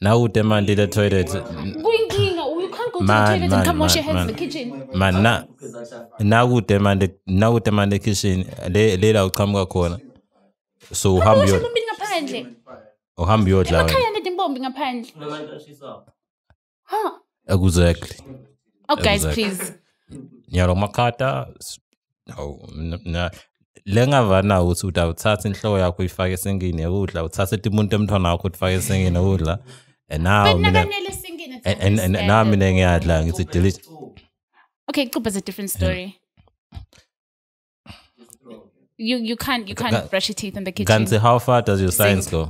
nawude manje le toilet Kuyinkinga. You can't go to Man, the toilet man, and come wash man, your hands in man. the kitchen. man na nakude manje nakude manje kitchen le lela uqhamuka khona so Washa uyo ngaphandle. uhamba uyodla wena Emakhaya nedimbombi ngaphandle. Huh. exactly Oh guys, please. nyalo makhata lengavana ukuthi uthi awuthatha inhloko yakho uyifake esengini yokudla uthathe timuntu emntwana wakho utifake esengini yokudla and now But mina nakanele singing it's and, and, and now understandable. mina ngiyadla ngithi delete Okay, Kuba is a different story. You you can't you can't brush your teeth in the kitchen. kanti how far does your science go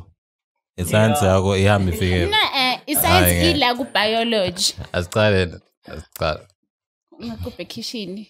iscience yakho ihamba ifike Nah, eh, iscience Hayi, ila ku biology. asiqale asiqale Ungakubhe kitchen.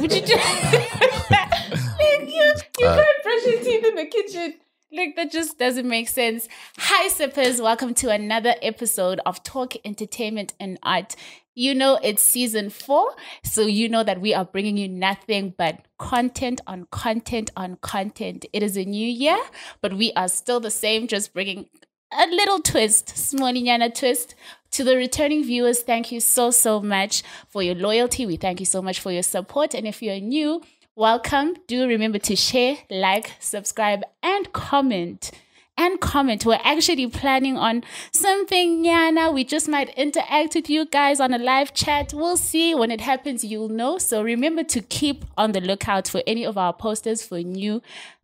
Would you do? like you, you can't brush your teeth in the kitchen. Like that just doesn't make sense. Hi sippers, welcome to another episode of Talk Entertainment and Art. You know it's season 4, so you know that we are bringing you nothing but content on content on content. It is a new year, but we are still the same just bringing a little twist, small twist. To the returning viewers, thank you so, so much for your loyalty. We thank you so much for your support. And if you're new, welcome. Do remember to share, like, subscribe, and comment. And comment. We're actually planning on something, Yana. We just might interact with you guys on a live chat. We'll see. When it happens, you'll know. So remember to keep on the lookout for any of our posters for new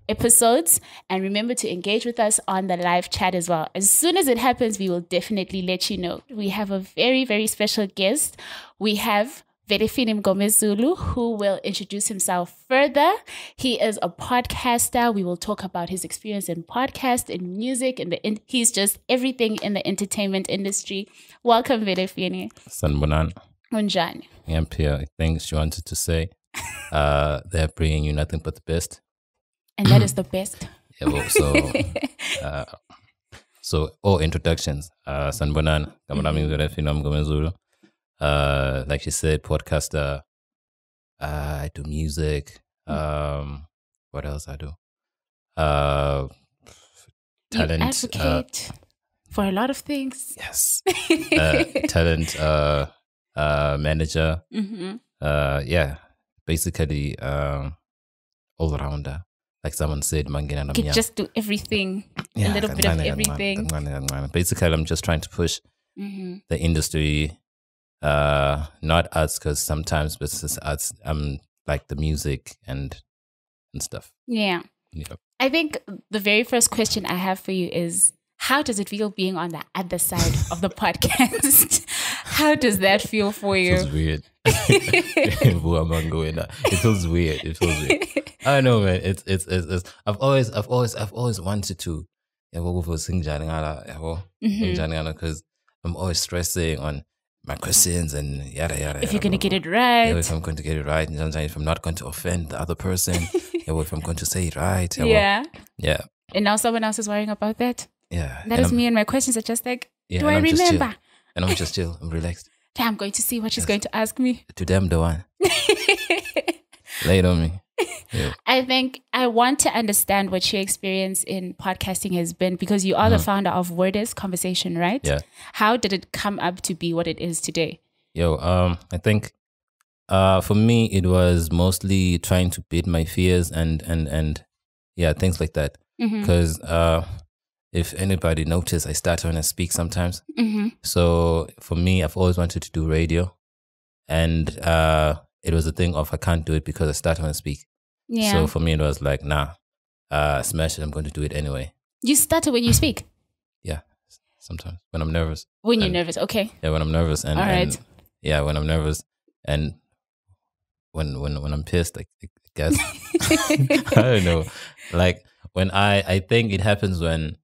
episodes and remember to engage with us on the live chat as well. As soon as it happens, we will definitely let you know. We have a very, very special guest. We have Velefini Mngomezulu, who will introduce himself further. He is a podcaster. We will talk about his experience in podcast, in music, and the in- he's just everything in the entertainment industry. Welcome, Velefini. sanibonani Unjani. ngiyamphia i think she wanted to say uh they're bringing you nothing but the best And that is the best. yeah, well, so uh, so all introductions uh sanibonani gama lami ngizolefina Mngomezulu uh like she said podcaster uh, i do music um what else i do? Uh talent You uh, advocate for a lot of things. yes. Uh, talent uh uh manager. Hmm uh yeah basically um all rounder like someone said mangena You can just do everything. a little bit of everything. basically i'm just trying to push hmm the industry uh not us because sometimes business arts um like the music and and stuff Yeah. yeah I think the very first question I have for you is how does it feel being on the other side of the podcast? how does that feel for it you? feels weird Who am I it feels weird it feels weird I don't know, man. It's, it's it's it's. I've always I've always I've always wanted to. Yeah, go for sing Mhm. because I'm always stressing on my questions and yada yada. If yada, you're going to get it right. yeah, if I'm going to get it right, and sometimes if I'm not going to offend the other person, yeah, if I'm going to say it right, yeah, yeah. yeah, And now someone else is worrying about that. yeah. That and is I'm, me and my questions are just like, Yeah, do I I'm remember? and I'm just chill. I'm relaxed. Yeah, I'm going to see what she's Yes. going to ask me. To them, the one lay it on me. Yeah. I think I want to understand what your experience in podcasting has been because you are the founder of WORD!S Conversation, right? Yeah. How did it come up to be what it is today? Yo, um, I think uh for me it was mostly trying to beat my fears and and and yeah, things like that. Mm-hmm. Because uh if anybody noticed I start when I speak sometimes. Mm-hmm. So for me I've always wanted to do radio. And uh it was a thing of I can't do it because I start when I speak. Yeah. So for me it was like, nah, uh smash it, I'm going to do it anyway. you stutter when you speak. Yeah. Sometimes when I'm nervous. When you're nervous. Okay. Yeah, when I'm nervous and, All right. and yeah, when I'm nervous and when when when I'm pissed, I, I guess I don't know. Like when I I think it happens when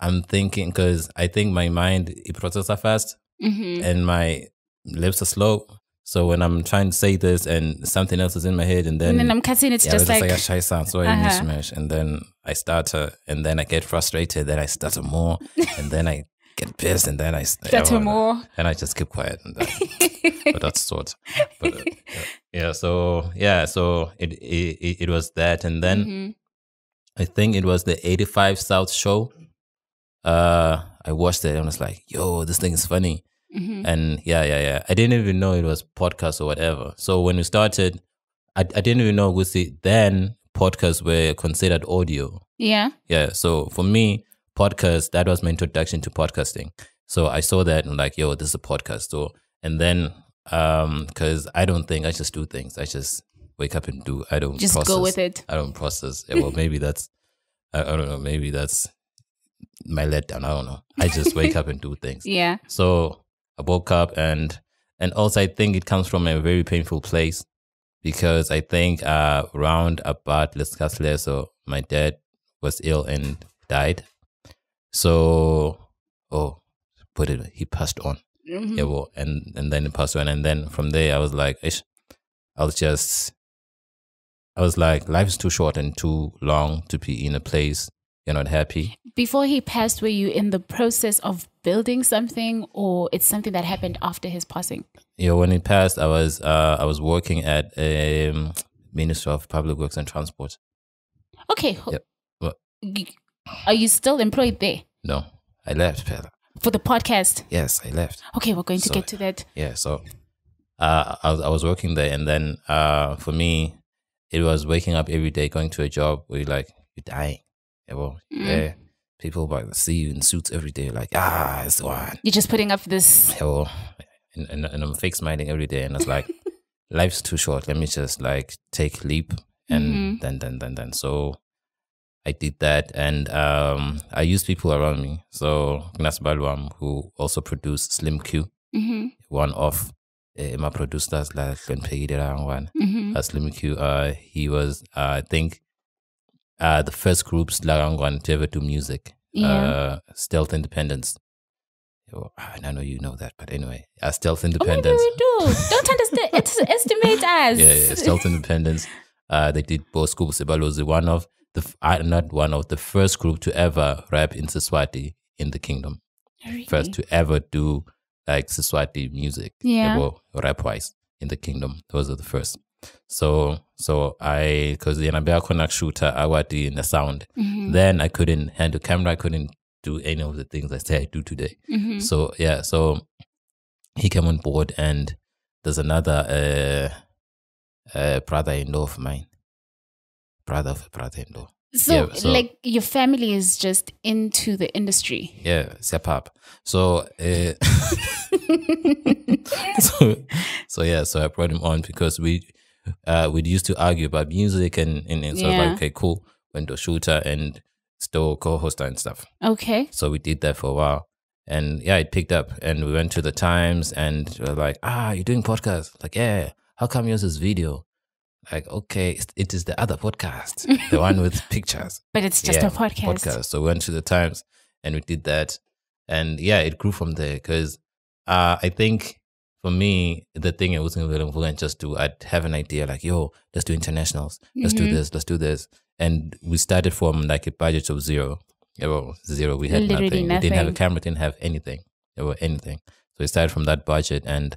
I'm thinking because I think my mind it processes fast hmm and my lips are slow. So when I'm trying to say this and something else is in my head and then and then I'm cutting it's yeah, just like, like a shy sound, so I Uh-huh. mismatch, and then I stutter, and then I get frustrated, then I stutter more, and then I get pissed, and then I stutter more. and I just keep quiet, and then, but that's sort. But uh, yeah. so yeah, so it, it it was that, and then Mhm. I think it was the eighty five South show. uh, I watched it and I was like, yo, this thing is funny. Mhm. And yeah, yeah, yeah. I didn't even know it was podcast or whatever. So when we started, I, I didn't even know it then podcasts were considered audio. Yeah. Yeah. So for me, podcast, that was my introduction to podcasting. So I saw that and like, yo, this is a podcast. So and then um, because I don't think I just do things. I just wake up and do. I don't Just process. go with it. I don't process. Yeah, well, maybe that's I, I don't know. Maybe that's my letdown. I don't know. I just wake up and do things. Yeah. So I woke up and and also I think it comes from a very painful place because I think uh round about let's less. So my dad was ill and died. So oh put it he passed on. Mhm. Yeah, well, and and then it passed on, and then from there I was like, I was just, I was like, life is too short and too long to be in a place you're not happy. Before he passed, were you in the process of building something, or it's something that happened after his passing? Yeah, when he passed, I was uh I was working at um Ministry of Public Works and Transport. Okay. Yep. What? Are you still employed there No, I left. Pella. for the podcast? Yes, I left. Okay, we're going to So- get to that. Yeah, so uh, I was I was working there, and then uh, for me, it was waking up every day, going to a job where you're like you're dying. Yeah, well, Mm. yeah, people like see you in suits every day, like ah, it's the one. You're just putting up this. Yeah, well, and, and, and I'm fake smiling every day, and it's like life's too short. Let me just like take leap, and Mhm. then then then then so. I did that, and um, I used people around me. So Gnas Balwam, who also produced Slim Q, hmm one of uh, my producers la hloniphekile la one hmm uh, Slim Q uh he was uh, I think uh the first groups la one to ever do music Yeah. uh Stealth Independence Oh, I know you know that but anyway uh, Stealth Oh, Independence we do. Don't understand. It's estimate us. yeah, yeah Stealth Independence uh they did both schools was one of the uh, not one of the first group to ever rap in Siswati in the kingdom Really? first to ever do like Siswati music, Yeah. rap wise in the kingdom. Those are the first. So, so I, because the Anabia Konak shooter, Awati in the sound, Mhm. then I couldn't handle camera, I couldn't do any of the things I say I do today. Mhm. So, yeah, so he came on board, and there's another uh, uh, brother in law of mine, brother of a brother in law. So, Yeah, so- like, your family is just into the industry. Yeah, Sepap. So, uh, so, so yeah, so I brought him on because we, uh, we used to argue about music and and, and so Yeah. like, okay, cool, went to shooter and still co-hoster and stuff. Okay. So we did that for a while, and yeah, it picked up, and we went to the Times, and we were like, ah, you're doing podcast? Like, yeah. How come yours is video? Like, okay, it's- the other podcast, the one with pictures But it's just yeah, a podcast. So we went to the Times and we did that, and yeah, it grew from there. Because uh, I think for me, the thing it wasn't really important just to I'd have an idea like, yo, let's do internationals, let's do Mhm. this, let's do this, and we started from like a budget of zero. Well, zero. We had Literally nothing. We didn't have a nothing. camera. Didn't have anything. There were anything. So we started from that budget, and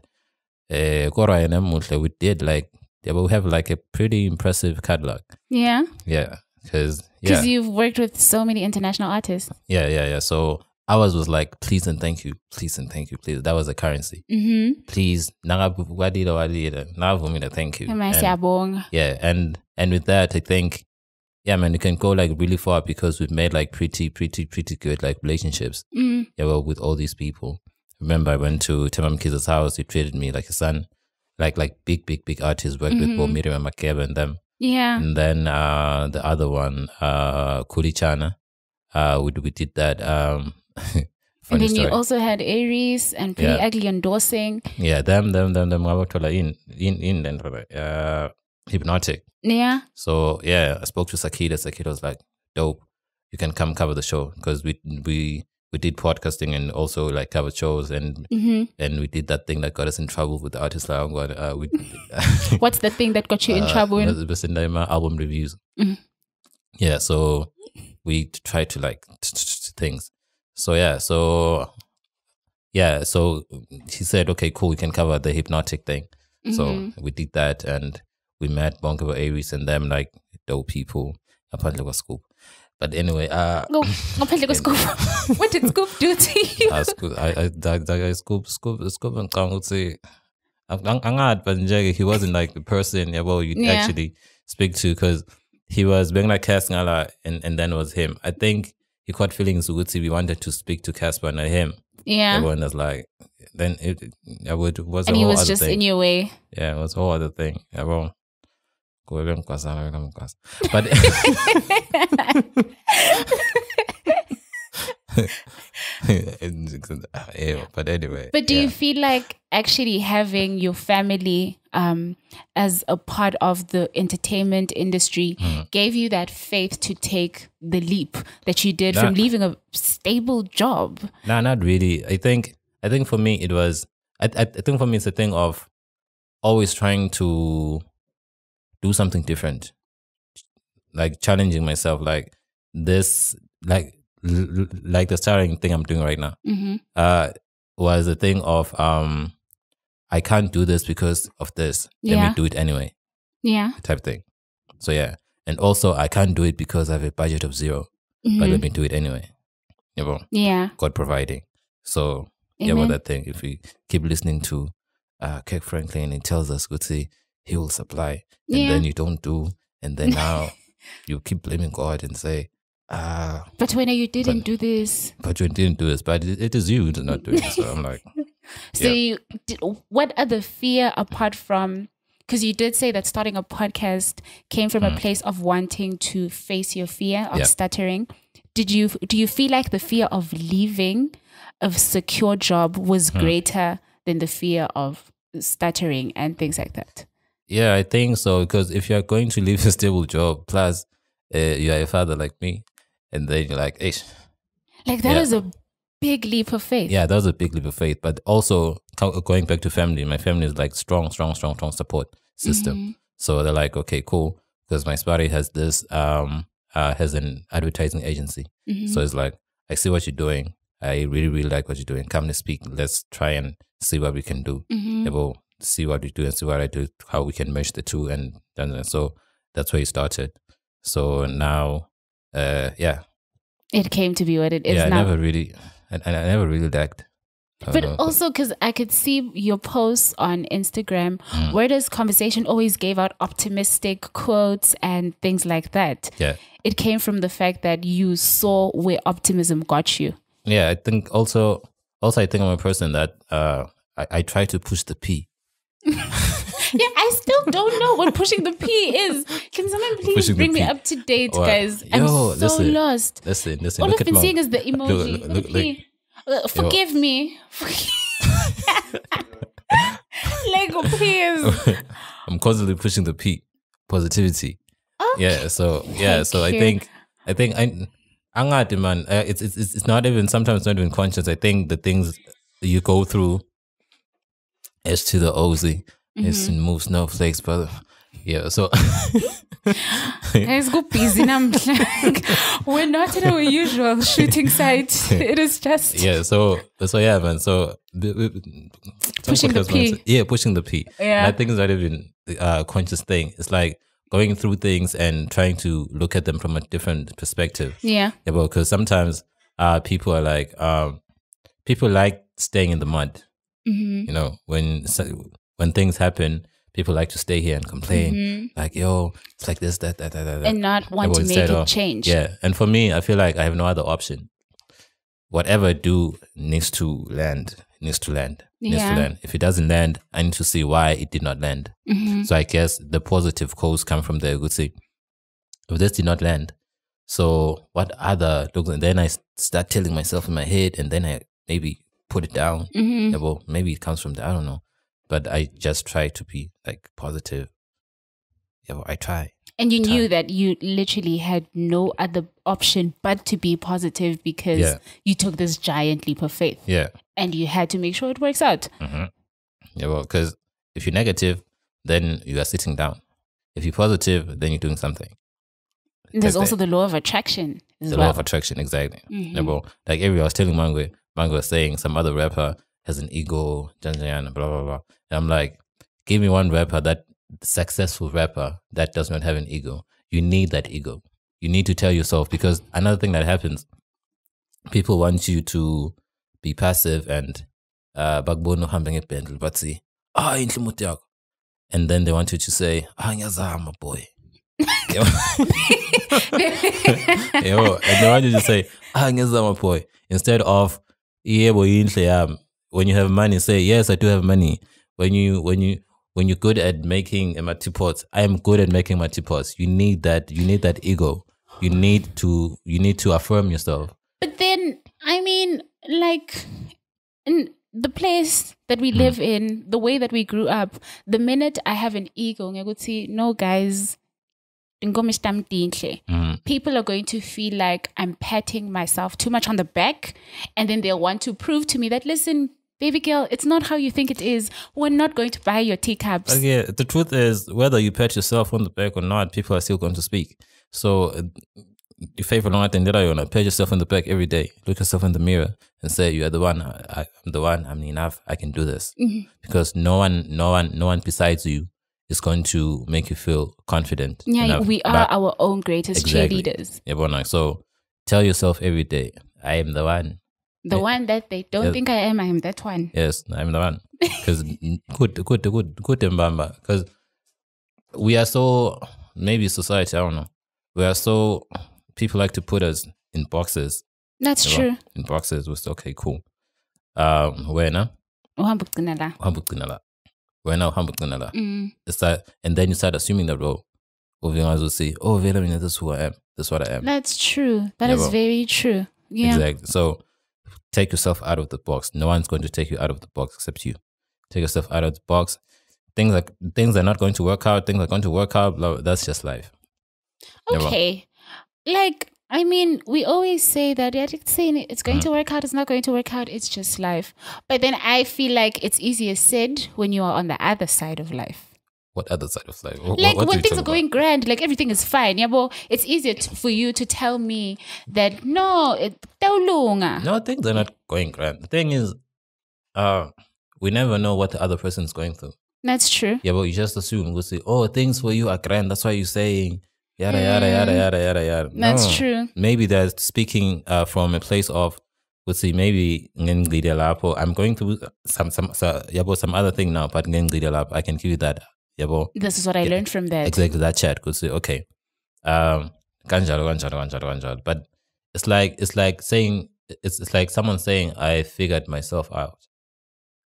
uh, Kora and Emuhle, we did like yeah, but we have like a pretty impressive catalog. Yeah. Yeah, because yeah, Because you've worked with so many international artists. yeah, yeah, yeah. So ours was like, please and thank you, please and thank you, please. That was the currency. Mm-hmm. Please, nangabwadila wadila, navumila, thank you. And- yeah, and and with that, I think, yeah, man, you can go like really far because we've made like pretty, pretty, pretty good like relationships. Mm. Yeah, well, with all these people. Remember, I went to Timam Kiz's house. He treated me like a son. Like like big, big, big artists worked with both. Miriam Makeba and them. Yeah. And then uh, the other one, uh, Khuli Chana, uh, we, we did that. Um, And then you also had Aries and Pretty Yeah. Ugly endorsing. yeah, them, them, them, them. ngabakuthola in, in, in, then, uh, hypnotic. Yeah. So yeah, I spoke to Sakita. Sakita was like, "Dope, you can come cover the show because we we we did podcasting and also like cover shows and hmm and we did that thing that got us in trouble with the artist like uh, we What's the thing that got you in uh, trouble? in album reviews. Mhm. Yeah, so we tried to like things. So yeah, so yeah, so he said, okay, cool, we can cover the hypnotic thing. So Mhm. we did that and we met Bonkable Aries and them like dope people. Apparently was scoop. But anyway, uh, Go, ngaphandle kwe-scoop. What did Scoop do to you? I scoop, I, I, I, I, I scoop, scoop, scoop, and come ukuthi ang- angazi but nje he wasn't like the person yeah, well you Yeah. actually speak to because he was being like Cassper and and then it was him. I think he caught feelings ukuthi we wanted to speak to Cassper not him. Yeah. Everyone was like, then it, I would was a And he was just thing. in your way. Yeah, it was a whole other thing. Yeah, well, go ahead and cross out, go ahead and cross. But but anyway. But do yeah. you feel like actually having your family um, as a part of the entertainment industry Hmm. gave you that faith to take the leap that you did Nah. from leaving a stable job? No, not really. I think I think for me it was I, I I think for me it's a thing of always trying to do something different. Like challenging myself like this like like the starring thing I'm doing right now. Mm-hmm. Uh was the thing of um I can't do this because of this. Let me do it anyway. Yeah. Type thing. So yeah. And also I can't do it because I have a budget of 0 but Mhm. let me do it anyway. You know, Yeah. God providing. So yeah, well, Amen. that thing. If we keep listening to uh, Kirk Franklin, he tells us, "Good see, He will supply," and Yeah. then you don't do, and then now you keep blaming God and say, "Ah, But when you didn't do this, but you didn't do this, but it, it is you who's not doing it." So I'm like, so Yeah. you, did, what other fear apart from? Because you did say that starting a podcast came from a place of wanting to face your fear of Mm. Yeah. stuttering. Did you do you feel like the fear of leaving a secure job was Hmm. greater than the fear of stuttering and things like that? yeah, I think so because if you're going to leave a stable job, plus uh, you are a father like me, and then you're like, "Ish." Like that Yeah. a big leap of faith. Yeah, that was a big leap of faith. But also going back to family, my family is like strong, strong, strong, strong support system. Mm-hmm. So they're like, okay, cool, because my spotty has this, um, uh, has an advertising agency. Mhm. So it's like, I see what you're doing. I really, really like what you're doing. Come to speak. Let's try and see what we can do. Mhm. Yeah, we'll see what you do and see what I do, how we can merge the two. And then, so that's where it started. So now, uh, yeah, It came to be what it is yeah, I now. never really, and I, I never really lacked. But uh, also because I could see your posts on Instagram Mm. where this conversation always gave out optimistic quotes and things like that. yeah, It came from the fact that you saw where optimism got you. yeah. I think also, also, I think I'm a person that uh, I, I try to push the P. Yeah, I still don't know what pushing the P is. Can someone please Pushing bring me up to date, guys? I'm Yo, so listen. lost. Listen, listen. All look I've been seeing is the emoji. look, look, P. Uh, forgive me. Lego please. I'm constantly pushing the P, positivity. Yeah. So yeah. So I you. think I think I. I'm not man. Uh, it's, it's it's it's not even sometimes not even conscious. I think the things you go through as to the OZ. It's Mm-hmm. move snowflakes, but yeah. So Guys, go busy now. We're not in our usual shooting site. It is just yeah. So so yeah, man. So b- b- some Pushing the P. Yeah, pushing the P. Yeah. And I think it's not even a conscious thing. It's like going through things and trying to look at them from a different perspective. yeah. Yeah, because sometimes uh, people are like, um, people like staying in the mud. hmm You know, when when things happen, people like to stay here and complain, like, "Yo, it's like this, that, that, that, that." that." And not want to make instead it of- change. Yeah, and for me, I feel like I have no other option. Whatever I do needs to land. Needs to land. Needs Yeah. to land. If it doesn't land, I need to see why it did not land. Mhm. So I guess the positive quotes come from there. Good see, if this did not land, so what other looks? And then I start telling myself in my head, and then I maybe put it down. Mhm. Yeah, well, maybe it comes from there. I don't know, but I just try to be like positive. Yeah, well, I try. And you knew that you literally had no other option but to be positive because Yeah. you took this giant leap of faith Yeah, and you had to make sure it works out. yeah. Well, because if you're negative, then you are sitting down. If you're positive, then you're doing something. And there's Like also the law of attraction the well. law of attraction, exactly. Mhm. Yeah, well, like every I was telling Mango, Mango was saying some other rapper has an ego, blah blah blah. And I'm like, give me one rapper that successful rapper that does not have an ego. You need that ego. you need to tell yourself because another thing that happens, people want you to be passive and uh bakubona uhamba ngebhendle but see ah and then they want you to say ah ngiyazama boy Yo, and they want you to say ah boy instead of yebo inhle yami when you have money say yes i do have money when you when you when you're good at making a pots i am good at making pots you need that you need that ego you need to you need to affirm yourself But then, I mean, like, in the place that we live in, the way that we grew up, the minute I have an ego, ngiyakuthi, no, guys, inkomo isitamtinhle." Mm. people are going to feel like I'm patting myself too much on the back. And then they'll want to prove to me that, listen, baby girl, it's not how you think it is. We're not going to buy your teacups. Okay, the truth is, whether you pat yourself on the back or not, people are still going to speak. So, uh, your favorite long thing that I want to pat yourself on the back every day. Look yourself in the mirror and say, "You are the one. I, I'm the one. I'm enough. I can do this." Because no one, no one, no one besides you is going to make you feel confident. Yeah, enough we are about- our own greatest Exactly. cheerleaders. Yeah, but so tell yourself every day, "I am the one." The one that they don't Yeah. think I am, I am that one. Yes, I'm the one. Because good, good, good, good, Mbamba. Because we are so maybe society. I don't know. We are so people like to put us in boxes. That's yabo, true. In boxes, we say, okay, cool. Um, Uhamba ugcina la. uhamba ugcina la. Wena uhamba la. Mm. It's that, and then you start assuming that role. Uving will say, oh, vele mina, this is who I am. This is what I am. That's true. That is very true. Yeah. Exactly. So take yourself out of the box. No one's going to take you out of the box except you. Take yourself out of the box. Things like things are not going to work out. Things are going to work out. blah, That's just life. Okay. Like, I mean, we always say that yeah, it's saying it's going Mm. to work out, it's not going to work out, it's just life. But then I feel like it's easier said when you are on the other side of life. What other side of life? What, Like what when things are going grand, like everything is fine. Yeah, well, it's easier t- for you to tell me that no, it about? No, things are not going grand. The thing is, uh, we never know what the other person is going through. That's true. Yeah, but you just assume we'll say, oh, things for you are grand. That's why you're saying yada yada yada yada yada yada. Mm. That's No. true. maybe they're speaking uh, from a place of let's see maybe i'm going through some some so, yabo some other thing now but i can give you that yabo This is what I Yeah. learned from that. exactly that chat could say okay um kanjalo kanjalo kanjalo kanjalo but it's like it's like saying it's, it's like someone saying i figured myself out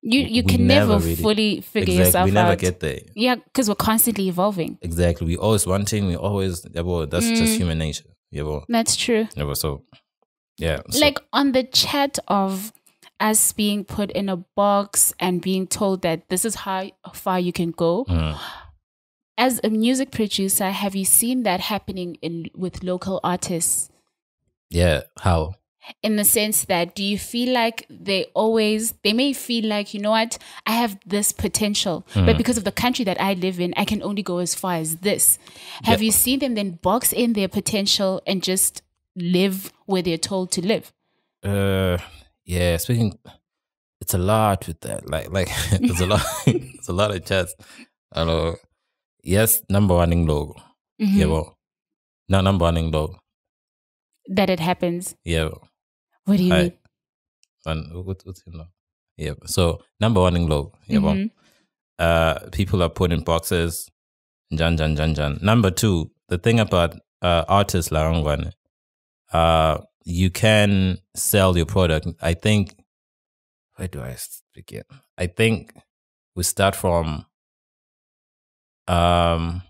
You you we can never, never really- fully figure exactly yourself we never out. get there yeah, because we're constantly evolving. exactly we always wanting we always yabo that's just Mm. human nature yabo That's true. yabo so yeah so, like on the chat of us being put in a box and being told that this is how far you can go. Mm, as a music producer have you seen that happening in with local artists? Yeah how? In the sense that do you feel like they always they may feel like you know what? I have this potential. Mm. but because of the country that i live in i can only go as far as this. Have Yeah. you seen them then box in their potential and just live where they're told to live? Uh, yeah. Speaking, it's a lot with that. Like, like it's a lot. it's a lot of chats. I know. Yes, number one in logo. Mhm. Yeah, well, not number one in logo. that it happens Yeah, what do you I- mean and what, what's in logo? Yeah. So number one in logo. Yeah, well, Mhm. uh, people are put in boxes. Jan, jan, jan, jan. Number two, the thing about uh, artists, Larangwan, uh, you can sell your product. I think, where do I begin? I think we start from, um,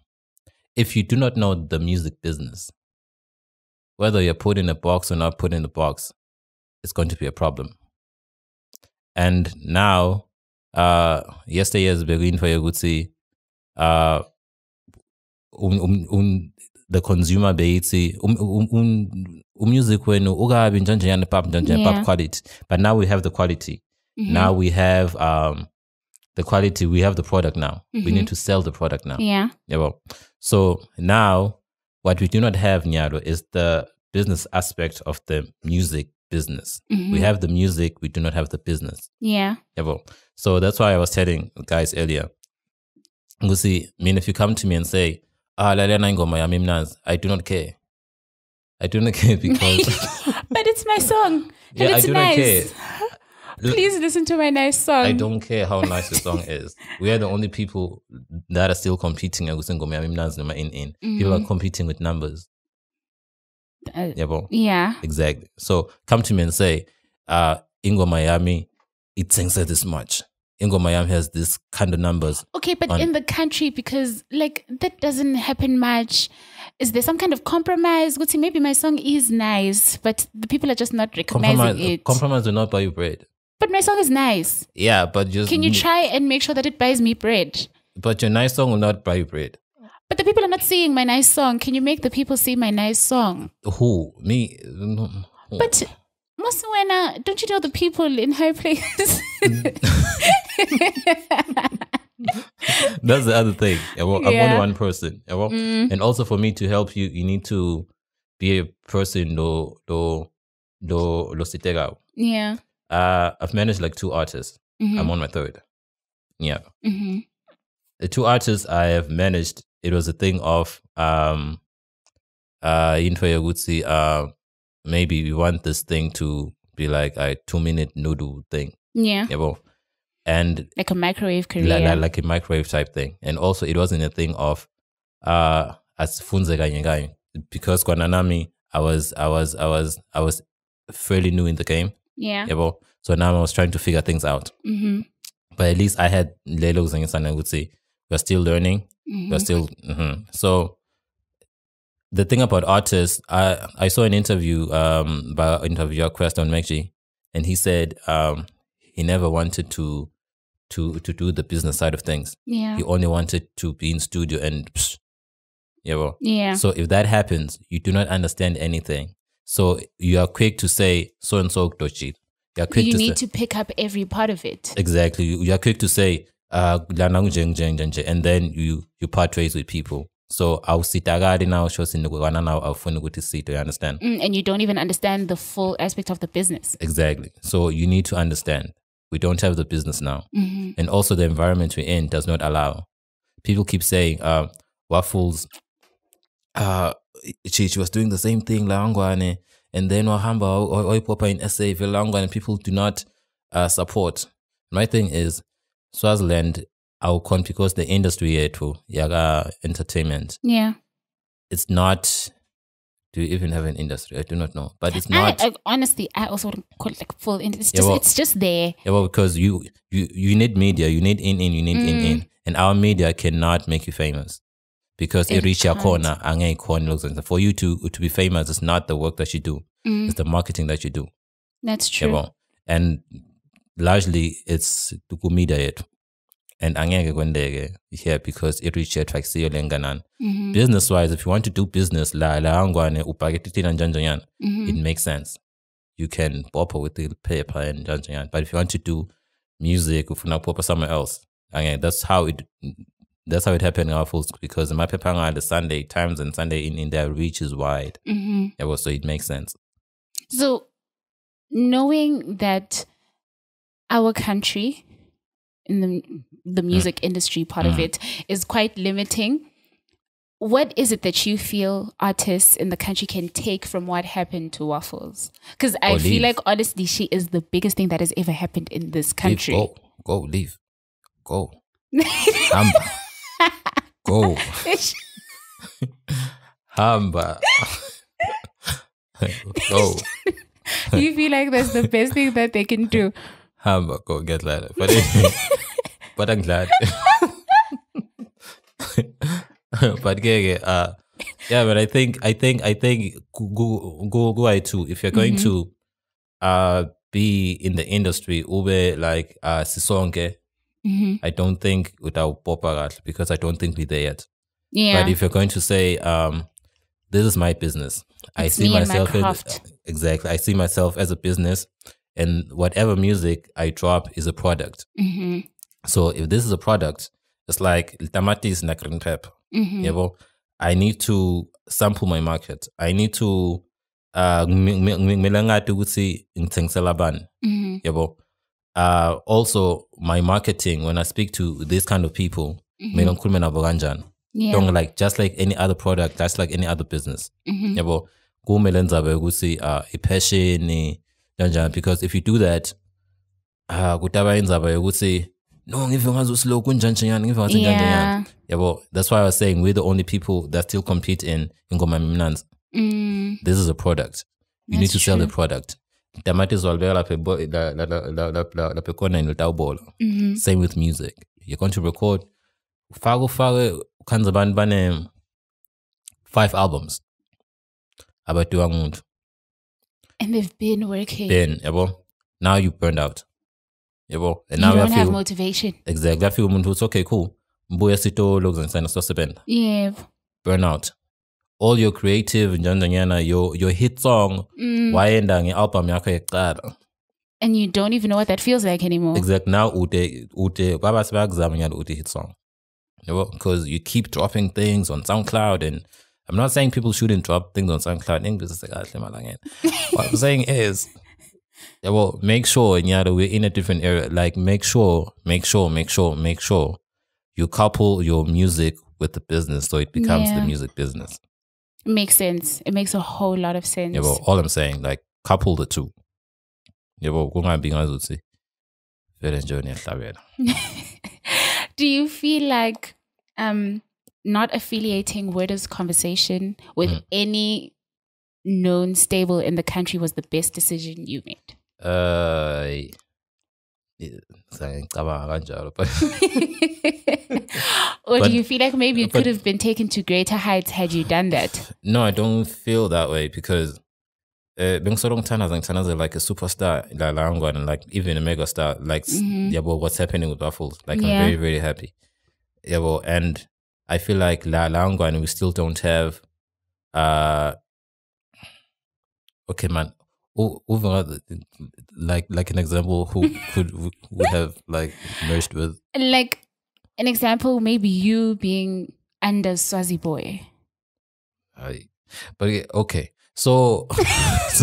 if you do not know the music business, whether you're put in a box or not put in a box, it's going to be a problem. And now, uh, for you could see, uh, um, um, um, the consumer beyithi um, um, um, umusic wenu ukabi njanjani pop njanjani Yeah. pop quality but now we have the quality Mhm. now we have um the quality we have the product now we Mhm. need to sell the product now yeah yeah, well, so now what we do not have Nyado is the business aspect of the music business we Mhm. have the music we do not have the business yeah yeah, well, so that's why I was telling guys earlier. You see, I mean, if you come to me and say, "Ah, lalela ingoma yami mnanzi," I do not care. I do not care because but it's my song. yeah, and I it's do not nice. care. Please listen to my nice song. I don't care how nice the song is. We are the only people that are still competing. in in. People are competing with numbers. Uh, Yeah, bro. yeah. Exactly. So come to me and say, uh, Ingo Miami, it sings at this much. Ingo Miami has this kind of numbers. Okay, but on- in the country, because like that doesn't happen much. Is there some kind of compromise? Say maybe my song is nice, but the people are just not recognizing Compromise, it. compromise will not buy you bread. but my song is nice. Yeah, but just Can you try and make sure that it buys me bread? But your nice song will not buy you bread. But the people are not seeing my nice song. Can you make the people see my nice song? Who me? But Moswena, don't you know the people in high place? That's the other thing. Yeah, I'm only one person. yeah, Mm. And also for me to help you, you need to be a person do do do sitega. yeah. Uh I've managed like two artists. Mhm. I'm on my third. Yeah. hmm The two artists I have managed, it was a thing of um uh into Yagutsi, uh maybe we want this thing to be like a two minute noodle thing. Yeah. Yeah, well. And Like a microwave career. like, like, a microwave type thing. And also, it wasn't a thing of uh as funze kanye because Kwananami, I was I was I was I was fairly new in the game. yeah. Yeah, so now I was trying to figure things out. hmm But at least I had Lelo Zangisan, I would say. We're still learning. hmm We're still mhm. so the thing about artists, I I saw an interview um by interviewer Quest on Mekji, and he said um he never wanted to to to do the business side of things Yeah. he only wanted to be in studio and psh, yeah well. Yeah. so if that happens you do not understand anything so you are quick to say so and so dochi you are quick you to need say to pick up every part of it. exactly you, you are quick to say uh and then you you part ways with people so awusitagadi now shosinukwana now awufuni ukuthi sito you understand Mm, and you don't even understand the full aspect of the business. exactly so you need to understand we don't have the business now hmm and also the environment we're in does not allow. People keep saying, uh, waffles, uh, she, she was doing the same thing, Langwane, and then Wahamba, Oipopa in SA, Langwane, and people do not uh, support. My thing is, Swaziland, our con because the industry here too, yaga entertainment, Yeah. it's not. Do you even have an industry? I do not know, but it's not. I, honestly, I also wouldn't call it like full. in- It's Yeah, just, well- it's just there. Yeah, well, because you you you need media, you need in in, you need in Mm. in, and our media cannot make you famous because It it reach your can't. corner. angeke ikhone lokho kwenza. For you to to be famous, it's not the work that you do; Mm, it's the marketing that you do. that's true. Yeah, well, and largely it's the media yethu, and angeke kwendeke here because it reach yethu akusiyo lenganani. Mhm, Business wise, if you want to do business, la la angwane upakete tina njanjanyana, mhm. it makes sense. You can bopper with the paper and janjan. But if you want to do music, you pop somewhere else, again, that's how it that's how it happened in our fools because my paper on the Sunday Times and Sunday in, in their reach is wide. Mhm. Yeah, well, so it makes sense. So, knowing that our country in the the music industry part of Mm. it is quite limiting, what is it that you feel artists in the country can take from what happened to Waffles? Because I Or feel like honestly, she is the biggest thing that has ever happened in this Leave, country. go, go, leave, go, hamba, go, hamba, go, you feel like that's the best thing that they can do. Hamba, go, get ladder. But but I'm glad. but yeah, uh, yeah, but I think, I think, I think, go, go, go, I too. If you're going Mhm. to, uh, be in the industry, ube like, uh, sisonke, hmm I don't think without poparat because I don't think we're there yet. Yeah. But if you're going to say, um, this is my business, I see and my myself as exactly. I see myself as a business, and whatever music I drop is a product. hmm So if this is a product, it's like tamatis na green pepper. hmm Yeah, well, I need to sample my market. I need to uh ngilangati ukuthi ngithengisela bani. hmm Yabo. Uh also my marketing when I speak to these kind of people, mina ngikhulume nabo kanjani. Yeah. Don't like just like any other product, just like any other business. Yabo. kumele ndzaba yokuthi uh i-passion kanjani? Because if you do that ah kutaba indzaba yokuthi no ngive ngazi usiloku kunjanjanyana ngive ngathi Yeah. njani yabo that's why i was saying we're the only people that still compete in ingoma mnanzi. Mm, this is a product. You need That's to sell the true. product. Tamati zwalibeka lapha ebo- la- la- la- la- la- la- lapha ekhoneni utawubola mhm. same with music. You're going to record ufake ufake khanze abantu bane five albums. Abadwa ngumuntu And they've been working. then yabo now you burned out. Yabo and now you don't have uyafika motivation. exactly. Uyafika umuntu uthi okay cool. Mbuya esitolo kuzengisana sosebenza Yeah. burnout all your creative njanjanyana your your hit song Mm, wayenda nge-album yakho yekuqala and you don't even know what that feels like anymore. exact now ude ude babathi bayakuzama nyalo uthi hit song. Yabo because you keep dropping things on soundcloud and i'm not saying people shouldn't drop things on soundcloud. Ingibizise kahle malangeni what i'm saying is yeah, well, make sure nyalo we're in a different area. Like make sure make sure make sure make sure you couple your music with the business so it becomes the music business. It makes sense. It makes a whole lot of sense. yabo all i'm saying like couple the two. Yabo kungabi ngazuthi vele nje niyahlabela Do you feel like um not affiliating WORD!S conversation with Mm. any known stable in the country was the best decision you made? Uh, but or But- do you feel like maybe it but- could have been taken to greater heights had you done that? no i don't feel that way because uh, bengisolo ngithandaza ngithandaza like a superstar la ngwane like even a mega star like s- Mhm. yabo what's happening with waffles like Yeah. i'm very very happy yabo and i feel like la la and we still don't have uh okay man over like like an example who could we have like merged with Like an example, maybe you being under Swazi Boy. I, but okay, so,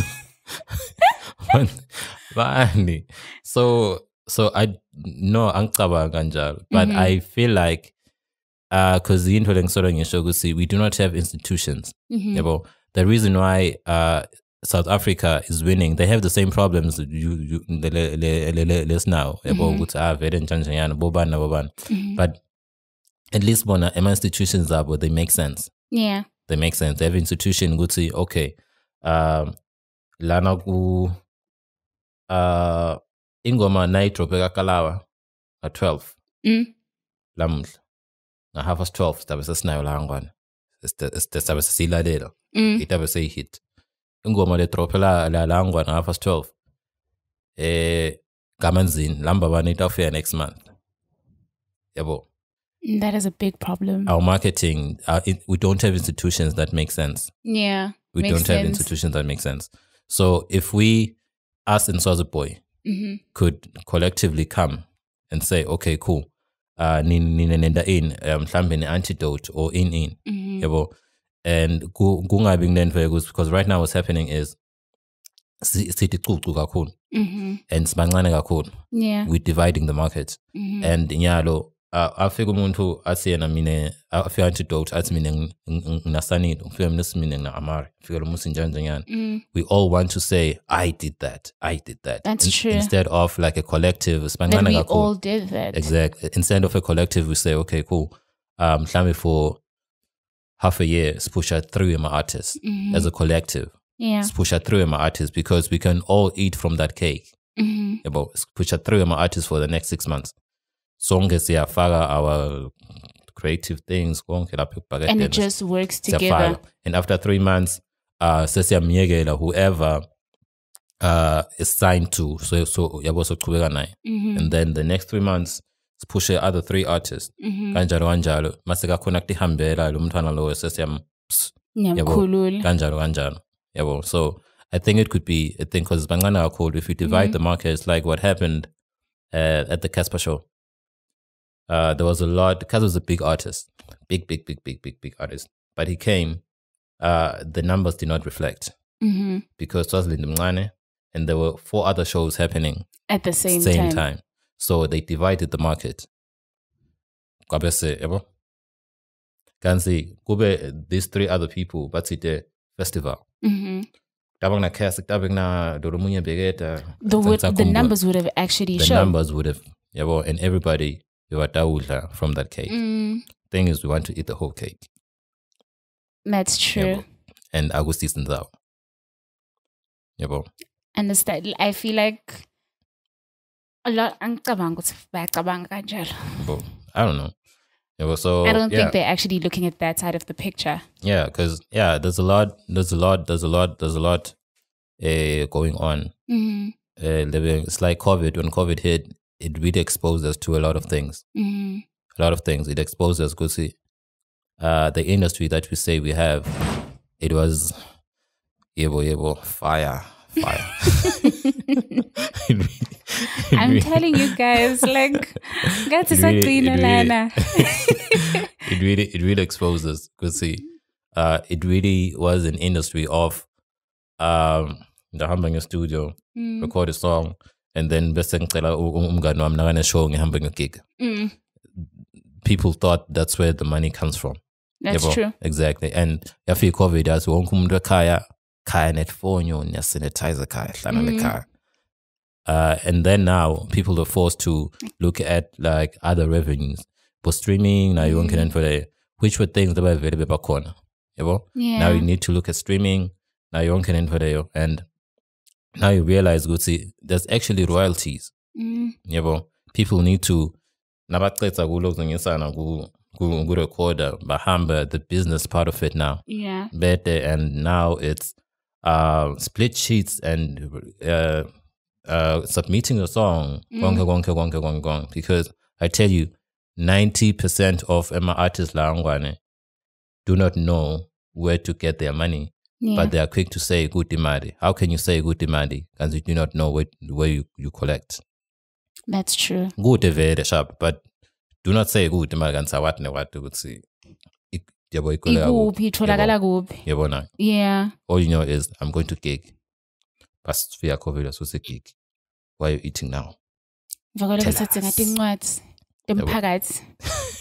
so so I no angicabanga kanjalo, but Mhm. I feel like uh because into lengisolo ngisho ukuthi we do not have institutions. Mhm. Yabo, the reason why uh South Africa is winning, they have the same problems you you le- le- le- le- le- let's now. Yabo ukuthi ah vele njanjanyana bobani bobani. Mhm. But at least bona ema institutions abo they make sense. Yeah. they make sense. Every institution would say, okay, um, lana ku uh ingoma nayidropeka kalawa at 12 Mm. lamuhla half past 12 sidabe sesinayo la ngwane sidabe sesiyilalela Mm. itabe seyihit ingoma le dropela la la ngwane nga half past 12 eh kamanzini lamba bani itafika next month yabo That is a big problem. our marketing uh, it, we don't have institutions that make sense yeah. we don't have institutions that make sense. So if we, us and Swazi Boy, Mhm. could collectively come and say, okay, cool, uh, nina nenda in, um, mhlambe antidote or in in, Mhm. yabo, and ku- kungabi kunento yokuthi- because right now what's happening is si- sithi cucu kakhulu Mhm. and sibancane kakhulu. Yeah. We're dividing the market. Mhm. and nyalo afika umuntu athi yena mine afika antidote athi ng- nginasanile mina sithi mina ngina-amari fika lo musi Mm. we all want to say i did that i did that That's true. instead of like a collective sibancane we kakhulu all did that. exactly instead of a collective we say okay cool um mhlambe for half a year push out three of my artists Mhm. as a collective Yeah. three of my artists because we can all eat from that cake Mhm. about push out three of my artists for the next six months. Sonke siyafaka our creative things konke And it just works together. And after three months, uh sesiyamyekela whoever uh is signed to so so yabo sochubeka naye. Mhm. And then the next three months push the other three artists. Mhm. Kanjalo kanjalo. Mase kakhona kutihambela lo mntwana lo sesiyam Nyamkhulula. kanjalo kanjalo yabo so i think it could be a thing because bangana are called if you divide Mhm. the market it's like what happened uh, at the Cassper show uh, there was a lot Cassper was a big artist big big big big big big artist but he came uh, the numbers did not reflect Mhm. because it was Lindumngane and there were four other shows happening At the same, same time. time. So they divided the market. Yabo. Kansi kube these three other people but the festival. hmm na cast, dabang na Doromunya Begeta. The the numbers would have actually the shown. numbers would have yeah, well, and everybody are from that cake. Mm, Thing is we want to eat the whole cake. that's true. Yabo. And and thou. Yabo. Understand? I feel like a lot. Angicabanga ukuthi bayacabanga kanjalo. I don't know. Yabo. So I don't yeah. think they're actually looking at that side of the picture. Yeah, because yeah, there's a lot, there's a lot, there's a lot, there's a lot uh, going on. hmm Uh, living, it's like COVID. When COVID hit, it really exposed us to a lot of things. hmm A lot of things. It exposed us. See, uh, the industry that we say we have, it was, yebo yebo, fire, fire. Really- I'm really- telling you guys, like, ngathi It really- sagcina it really- lana. it really it really exposed us because see uh it really was an industry of um ngihamba nge-studio Mm, record a song and then bese ngicela umngani wami nakane-show ngihamba ngegig mm, people thought that's where the money comes from that's Yabo? true. exactly and yafika i-covid yathi wonke umuntu ekhaya khaya netfonyo niyasanitize ekhaya hlala Mhm. nekhaya uh, and then now people are forced to look at like other revenues for streaming now yonke Mhm. lento leyo which were things that abavele bebakhona yabo Yeah. now you need to look at streaming now you yonke lento leyo and now you realize ukuthi there's actually royalties. Mm, yabo people need to nabacetha kulo kuzingisana ku ku- kurecorder bahamba the business part of it now. Yeah. better and now it's uh split sheets and uh uh submitting a song. Mm. gonke because i tell you 90% of my artists la ngwane do not know where to get their money Yeah. but they are quick to say good imali how can you say good imali because you do not know where, where you, you collect? That's true. good eh, vele sharp but do not say good imali kanti awati newati ukuthi ik- yabo ikoleka kuphi, Ikuphi itholakala kuphi? yabona Yeah. all you know is i'm going to gig. Basifika covid asuthi gig. Why are you eating now? Tell sathi us. ngathi incwadi emphakathi.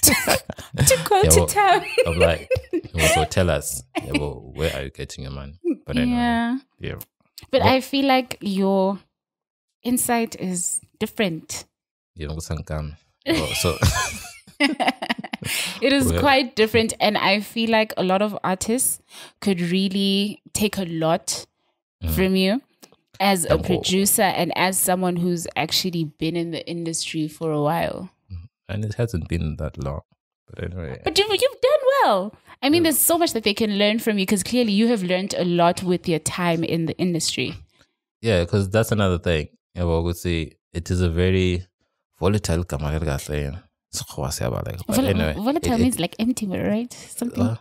Yabo. To go to town. i'm like so tell us yabo, where are you getting your money but anyway Yeah. yeah But What- I feel like your insight is different. you know kusangikami Yabo, so it is Well- quite different and i feel like a lot of artists could really take a lot Mm. from you as a producer and as someone who's actually been in the industry for a while and it hasn't been that long. But anyway. But you've, you've done well. I mean there's so much that they can learn from you because clearly you have learned a lot with your time in the industry. Yeah because that's another thing. Yabo ukuthi it is a very volatile gama ke kahle yena Sikhuwa siyabaleka. but Vol- anyway volatile it- it- means like empty right? Something uh,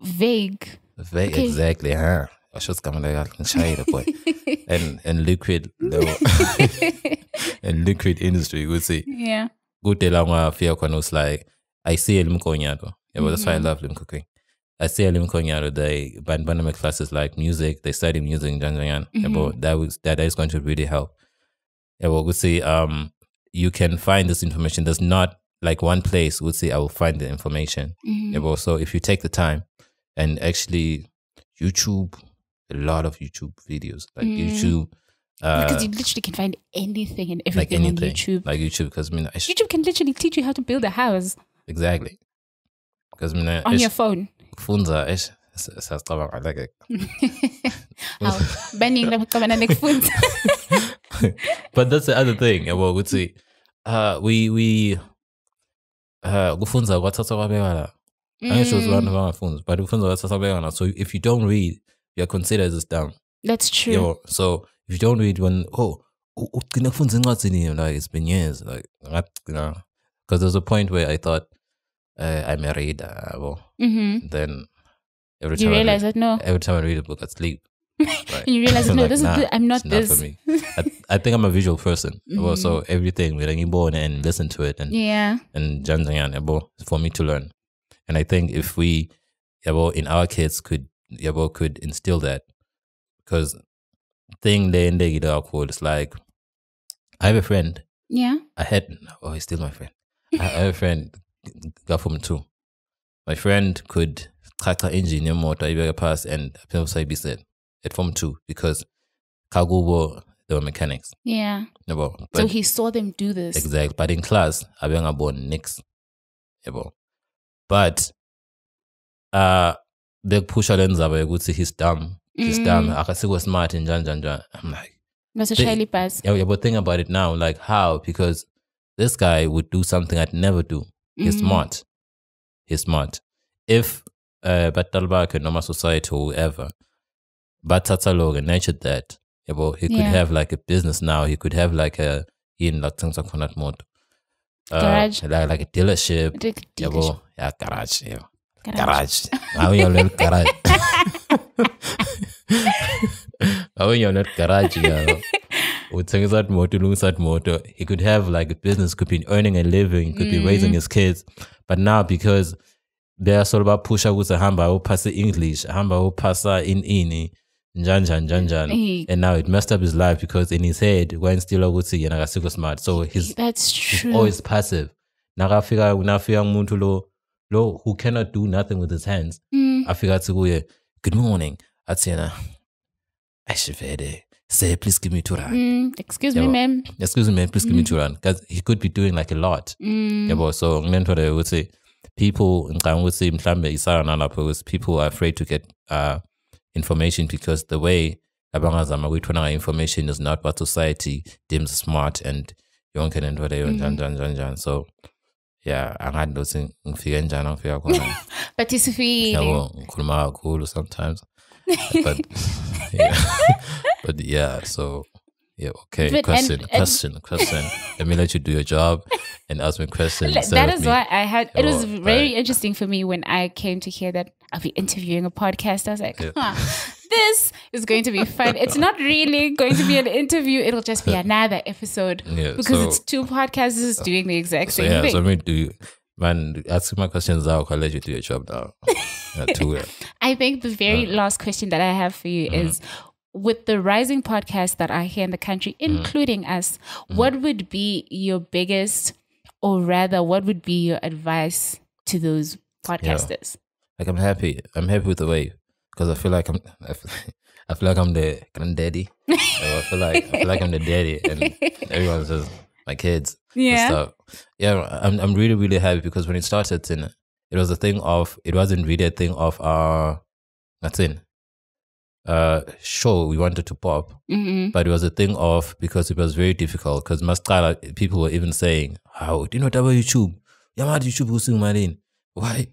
vague. Very Okay. exactly, huh? I should come like shade boy. and and liquid level and liquid industry We would say yeah good day long fear when was like I see Elim Konyado. Yeah, that's why I Mhm. love lim cooking. I see Elim Konyado they ban ban classes like music, they study music in Janjangan. Yeah, but that was that is going to really help. Yeah, well we say um you can find this information. There's not like one place would say I will find the information. Mhm. Yeah, but so if you take the time and actually YouTube, a lot of YouTube videos, like Mm. YouTube, because uh, you literally can find anything and like everything anything, on YouTube. like YouTube, because I mean, I YouTube can literally teach you how to build a house exactly, because I mean, on your phone. funza, ish, sasicabanga like it. Aw, baningi labacabana nekufunda. but that's the other thing. Well, would say, uh, we we uh, kufunza kwathatha kwabeka la. Angisho ukuthi abantu bangafunzi, but kufunza kwathatha kwabeka la. So if you don't read, you're considered as dumb. That's true. Yo, so if you don't read when oh ugcina kufunza incwadi like it's been years like ngagcina because there's a point where I thought uh, I'm a reader yabo. hmm then every You time realize I read, that no, every time I read a book I sleep right? you realize no, like, this is nah, the, I'm not this. for me I, I think I'm a visual person yabo, so everything when I born and listen to it and Yeah. and for me to learn and I think if we yabo, in our kids could yabo, could instill that because thing they in they cool. It's like I have a friend. Yeah. I had oh he's still my friend. I I have a friend got from too my friend could chacha engine yemoto ayibeke past and aphinde usayibisele at form two because kakubo they were mechanics. Yeah. yabo So but he saw them do this. exact but in class abengaboni nix. Yabo but uh bekuphusha le ndzaba yokuthi he's dumb he's Mm. see akasikho smart njani njani njani i'm like That's a Charlie Buzz. yeah, yeah, but think about it now like how? Because this guy would do something i'd never do. He's Mhm. smart. He's smart. If uh batali bakhe noma society or whoever bathatha loke nurtured that yabo he could Yeah. have like a business now. He could have like a in like things like that motor uh, Garage. like, like a dealership. Like a yabo yeah garage yeah. Garage. garage. How you're little garage how you little garage yeah. Uthengisa moto ulungisa moto he could have like a business could be earning a living could be raising his kids. But now because they're sort of pusha ukuthi hamba uphasa english hamba uphasa in ini njani njani njani njani He- and now it messed up his life because in his head kwenstila ukuthi yena akasikho smart. So he's That's true. always passive. Nakafika nafika umuntu lo lo who cannot do nothing with his hands Mm. afika athi kuye good morning athi yena ashivele say please give me two rand Mm. Excuse me, ma'am. excuse me ma'am. please give me two rand because he could be doing like a lot Mm. yabo so nginento leyo say people ngicanga ukuthi mhlambe isaka nalapho ukuthi people are afraid to get uh, information because the way abangazama nga-information is not what society deems smart and yonke lento leyo njani njani njani njani so yeah angathi lokuthi ngifike njani angifika khona But it's yabo ngikhuluma kakhulu sometimes but yeah but yeah so yeah okay But- and- question and- question question let me let you do your job and ask me questions That is That of is me. why I had. It was Oh, very right. interesting for me when I came to hear that I'll be interviewing a podcast. I was like, Yeah. huh, this is going to be fun. It's not really going to be an interview. It'll just be another episode Yeah, because so- it's two podcasters doing the exact So same yeah, thing. so let me do man ask my questions now. I'll let you do your job now. yeah, too well. I think the very Uh. last question that I have for you Mm-hmm. is with the rising podcasts that are here in the country, Mm-hmm. including us, what would be your biggest, or rather, what would be your advice to those podcasters? Like I'm happy. I'm happy with the wave because I feel like I'm. I feel, I feel like I'm the granddaddy. I feel like I feel like I'm the daddy, and everyone's just my kids. Yeah. Yeah. I'm. I'm really really happy because when it started, in it was a thing of. It wasn't really a thing of uh, that's in. Uh, show we wanted to pop, hmm but it was a thing of because it was very difficult because Mascara people were even saying, How do you know about YouTube? Yamad YouTube using Marin. Why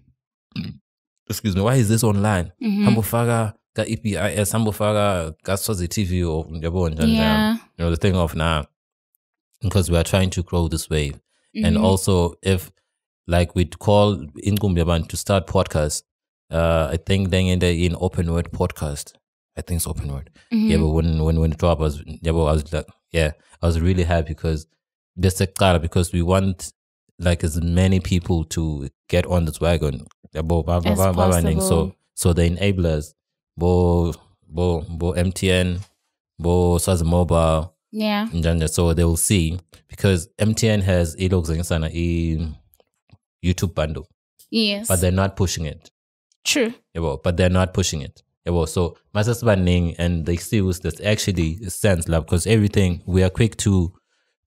excuse me, why is this online? Mhm. Hambo faga ka EBIS, Hambo faga ka Swazi TV or yabo njani njani. Yeah. You know, the thing of now. Because we are trying to grow this wave. And Mhm. also if like we'd call Ingumbiaban to start podcast, uh I think then in the in open word podcast. I think it's open word. Mhm. Yeah, but when when when it dropped, I was yeah, but I was like, yeah, I was really happy because this because we want like as many people to get on this wagon. Yeah, but ba- ba- ba- ba- So so the enablers, bo bo bo MTN, bo Swazi Mobile, Yeah. so they will see because MTN has a YouTube bundle, Yes. but they're not pushing it. True. Yabo, but they're not pushing it. Yabo, so masas banning and they see us that actually sense love because everything we are quick to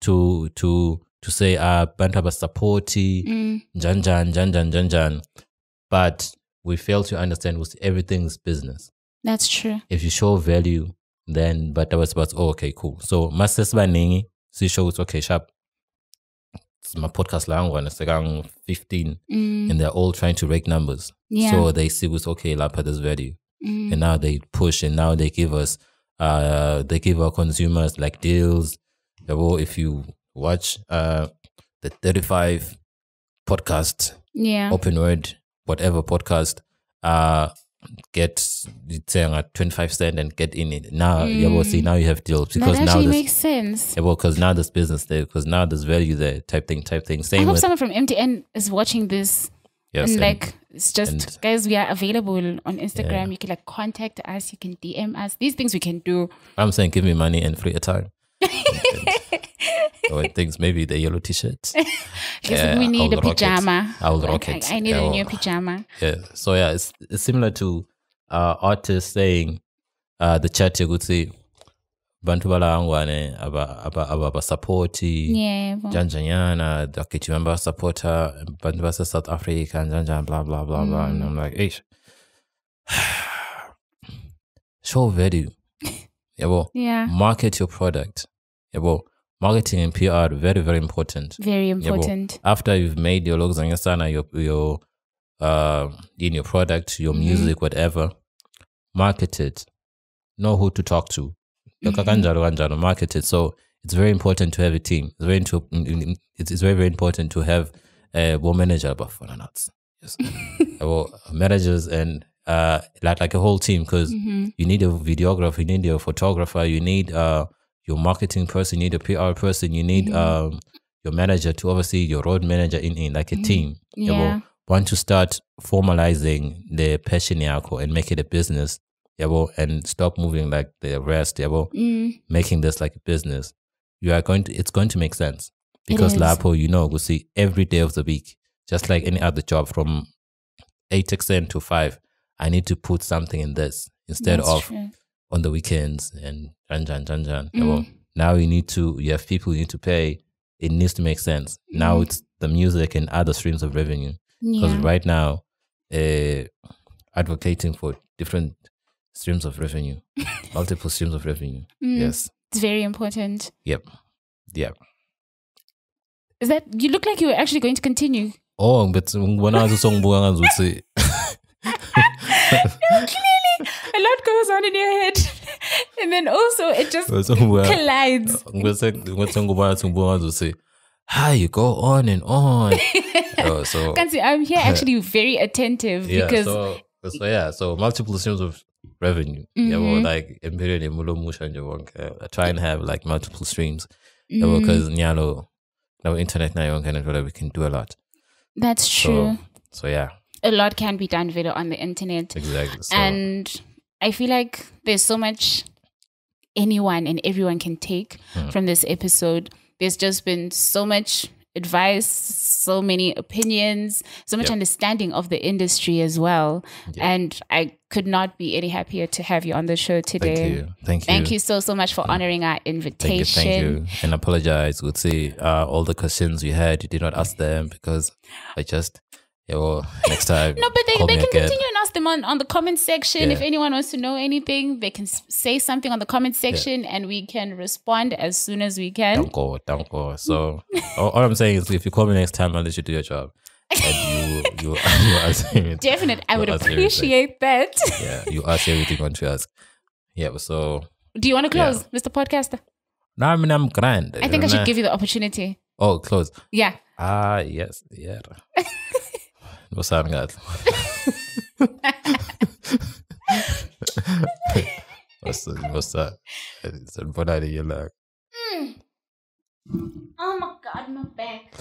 to to to say uh bantaba supporty Mm. jan jan jan jan jan jan but we fail to understand was everything's business. That's true. If you show value, then but that was about oh okay cool. So masas banning see shows okay sharp. My podcast lang one it's like 15 Mm. and they're all trying to rake numbers. Yeah. So they see was okay, Lapa there's value. Mm. And now they push and now they give us uh they give our consumers like deals. Well, if you watch uh the 35 podcast, yeah. open word, whatever podcast, uh get saying at 25 cent and get in it. Now yeah, well see mm. now you have deals That because now actually there's makes sense. yeah, well, because now there's business there, because now there's value there, type thing, type thing. I hope with someone from MTN is watching this yes, and and- like it's just and- guys we are available on instagram you can like contact us you can dm us these things we can do I'm saying give me money and free time. or things maybe the yellow t-shirts. Listen, we need a pajama. I'll Like, rock I, it. I need a new pajama. Yeah. So yeah, it's, it's similar to uh, artists saying uh, the chat yokuthi bantu balangwane aba aba aba supporti Yeah. well, janjanyana akithi remember supporter bantu base South Africa njanja blah blah blah blah and I'm like eish show value yabo Yeah. market your product yabo marketing and PR are very very important Very important. after you've made your logos and your sana, your your uh in your product, your music, whatever, market it. Know who to talk to. Kanjalo kanjalo, Market it. So it's very important to have a team. It's very into, it's, it's very very important to have a manager but for nuts. Yes. well, managers and uh like like a whole team because you need a videographer, you need a photographer, you need uh your marketing person, you need a PR person, you need um your manager to oversee your road manager in, in like a team. Yeah. Yabo. Want to start formalizing the passion yako and make it a business. Yabo, and stop moving like the rest. Yabo, Mm. making this like a business. You are going to it's going to make sense. Because. Lapo, you know, we see every day of the week, just like any other job from eight XN to five, I need to put something in this instead That's of true. On the weekends and jan jan jan jan. Mm. Well, now you need to you have people you need to pay. It needs to make sense. Now Mm. it's the music and other streams of revenue. Because Yeah. right now, uh, advocating for different streams of revenue, multiple streams of revenue. Mm. Yes. It's very important. Yep. Yep. Is that you look like you were actually going to continue? Oh, but when ngibona ngathi songibuka ngazuthi Clearly, a lot goes on in your head, and then also it just collides. ngibese ngibese ngibona ngathi ngibuka ngazuthi how you go on and on. oh, so Kansi, I'm here actually very attentive yeah, because so so yeah, so multiple streams of revenue. Yeah, well, like empirical mulo musha nje wonke. I try and have like multiple streams. Yeah, Mm. because nyalo now internet now and whatever we can do a lot. that's true. So so yeah, a lot can be done video on the internet. exactly. So and I feel like there's so much anyone and everyone can take Hmm. from this episode. There's just been so much advice, so many opinions, so much Yep. understanding of the industry as well. And I could not be any happier to have you on the show today. thank you. Thank you. Thank you so so much for honoring our Thank you, invitation. thank you. And apologize. Would say uh, all the questions you had, you did not ask them because I just, yeah, well, next time. No, but they, they can again. continue and them on, on the comment section. Yeah. If anyone wants to know anything, they can say something on the comment section and we can respond as soon as we can. Don't go, don't go. So all, all I'm saying is, if you call me next time, I'll let you do your job, and you you you ask me. Definite. I would Well, that's very appreciate that. Yeah, you ask everything you want to ask. Yeah, so Do you want to close, Mr. Podcaster? now I mean I'm grand. I think I should give you the opportunity. Oh, close. Yeah. Ah, yes, yeah. What's God? what's that? What's that? It's a bad idea, like. Hmm. Oh my God, my back.